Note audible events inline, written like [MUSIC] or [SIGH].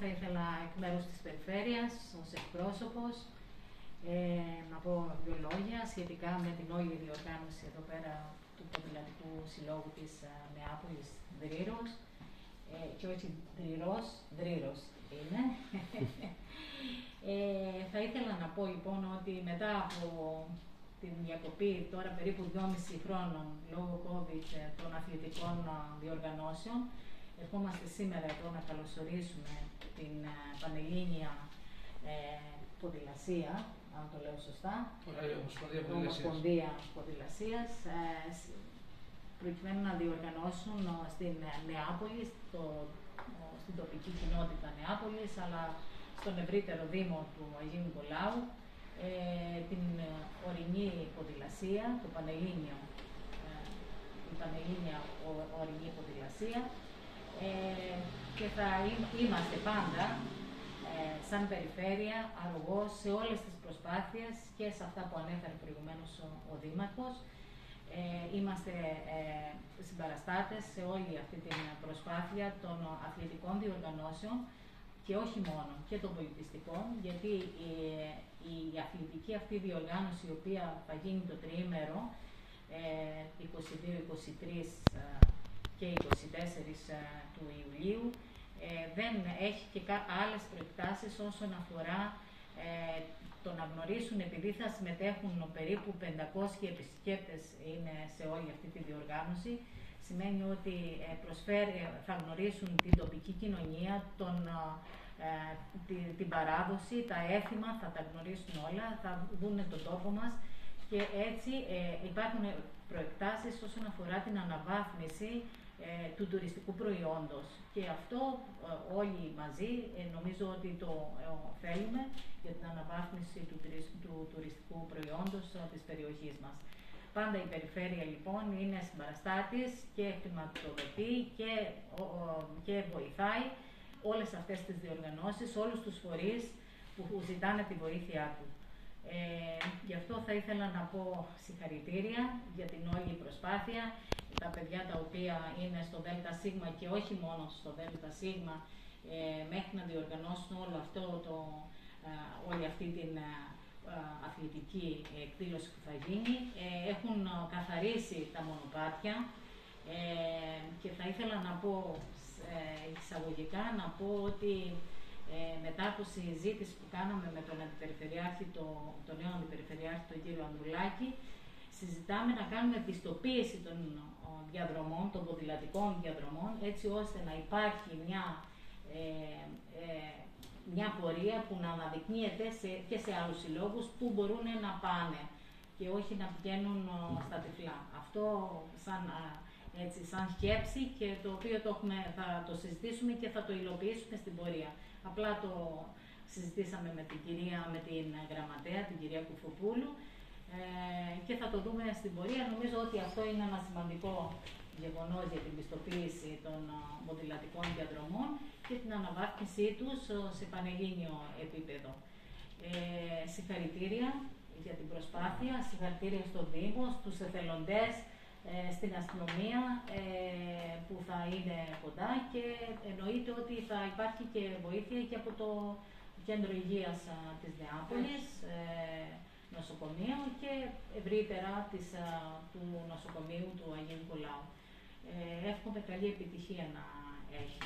θα ήθελα εκ μέρους της Περιφέρειας, ως εκπρόσωπος, ε, να πω δύο λόγια σχετικά με την όλη διοργάνωση εδώ πέρα του Ποδηλατικού Συλλόγου της ε, Νεάπολης Δρύρος ε, και όχι Δρύρος, Δρύρος είναι. [LAUGHS] ε, θα ήθελα να πω λοιπόν ότι μετά από την διακοπή τώρα περίπου 2,5 χρόνων λόγω COVID ε, των αθλητικών διοργανώσεων, ερχόμαστε σήμερα εδώ να καλωσορίσουμε την Πανελλήνια ε, Ποδηλασία, αν το λέω σωστά. Ομοσπονδία Ποδηλασίας. Ε, προκειμένου να διοργανώσουν στην Νεάπολη, στο, στην τοπική κοινότητα Νεάπολης, αλλά στον ευρύτερο Δήμο του Αγίου Νικολάου, ε, την ορεινή ποδηλασία, το Πανελλήνιο, ε, την Πανελλήνια ορεινή ποδηλασία ε, και θα είμαστε πάντα ε, σαν περιφέρεια αργός σε όλες τις προσπάθειες και σε αυτά που ανέφερε προηγουμένως ο, ο Δήμαρχος. Ε, είμαστε ε, συμπαραστάτες σε όλη αυτή την προσπάθεια των αθλητικών διοργανώσεων και όχι μόνο, και των πολιτιστικών, γιατί η, η αθλητική αυτή διοργάνωση, η οποία θα γίνει το τριήμερο, ε, 22-23 και 24 του Ιουλίου, ε, δεν έχει και άλλες προεκτάσεις όσον αφορά ε, το να γνωρίσουν, επειδή θα συμμετέχουν περίπου 500 επισκέπτες είναι σε όλη αυτή τη διοργάνωση, σημαίνει ότι ε, προσφέρει, θα γνωρίσουν την τοπική κοινωνία, τον, ε, την, παράδοση, τα έθιμα, θα τα γνωρίσουν όλα, θα δουν τον τόπο μας. Και έτσι ε, υπάρχουν προεκτάσεις όσον αφορά την αναβάθμιση ε, του τουριστικού προϊόντος. Και αυτό ε, όλοι μαζί ε, νομίζω ότι το θέλουμε για την αναβάθμιση του, του τουριστικού προϊόντος της περιοχής μας. Πάντα η περιφέρεια λοιπόν είναι συμπαραστάτης και χρηματοδοτεί και, και βοηθάει όλες αυτές τις διοργανώσεις, όλους τους φορείς που ζητάνε τη βοήθειά του. Ε, γι' αυτό θα ήθελα να πω συγχαρητήρια για την όλη προσπάθεια τα παιδιά τα οποία είναι στο ΔΣ και όχι μόνο στο ΔΣ ε, μέχρι να διοργανώσουν όλο αυτό το, ε, όλη αυτή την ε, αθλητική εκδήλωση που θα γίνει. έχουν καθαρίσει τα μονοπάτια και θα ήθελα να πω εισαγωγικά να πω ότι μετά από συζήτηση που κάναμε με τον Αντιπεριφερειάρχη, το, τον νέο Αντιπεριφερειάρχη, τον κύριο Ανδουλάκη, συζητάμε να κάνουμε πιστοποίηση των διαδρομών, των ποδηλατικών διαδρομών, έτσι ώστε να υπάρχει μια, ε, ε, μια πορεία που να αναδεικνύεται σε, και σε άλλους συλλόγους που μπορούν να πάνε και όχι να πηγαίνουν στα τυφλά. Αυτό σαν, έτσι, σαν σκέψη και το οποίο το έχουμε, θα το συζητήσουμε και θα το υλοποιήσουμε στην πορεία. Απλά το συζητήσαμε με την κυρία, με την γραμματέα, την κυρία Κουφοπούλου ε, και θα το δούμε στην πορεία. Νομίζω ότι αυτό είναι ένα σημαντικό γεγονός για την πιστοποίηση των μοντιλατικών διαδρομών και την αναβάθμισή τους σε πανελλήνιο επίπεδο. Ε, συγχαρητήρια για την προσπάθεια, συγχαρητήρια στο Δήμο, στους εθελοντές, ε, στην αστυνομία ε, που θα είναι κοντά και εννοείται ότι θα υπάρχει και βοήθεια και από το Κέντρο Υγείας της Νεάπολης, νοσοκομείο και ευρύτερα της, του νοσοκομείου του Αγίου Νικολάου. Ε, εύχομαι καλή επιτυχία να έχει